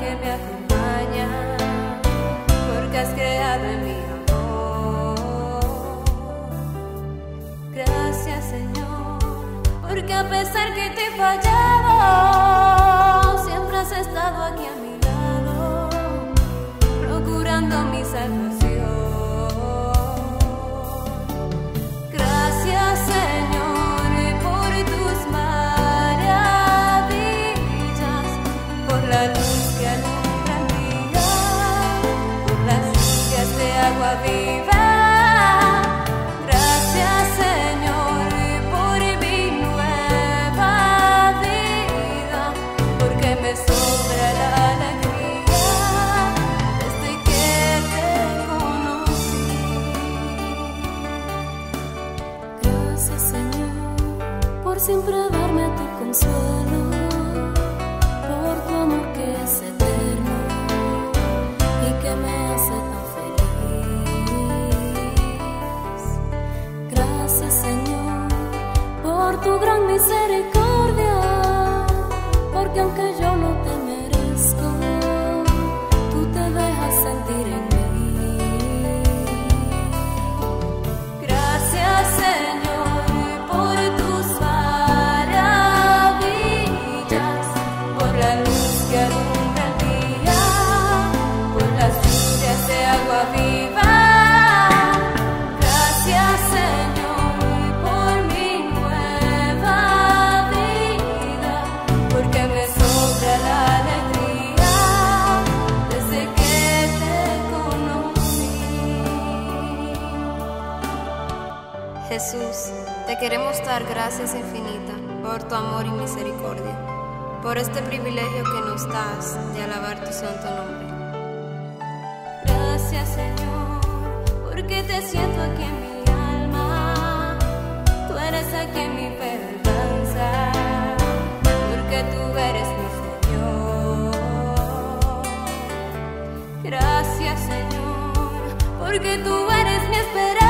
que me acompaña, porque has creado en mí amor. Gracias, Señor, porque a pesar que te he fallado, siempre has estado aquí a mi lado, procurando mi salud. siempre darme tu consuelo. queremos dar gracias infinita por tu amor y misericordia, por este privilegio que nos das de alabar tu santo nombre. Gracias Señor, porque te siento aquí en mi alma, tú eres aquí en mi perdanza, porque tú eres mi Señor. Gracias Señor, porque tú eres mi esperanza.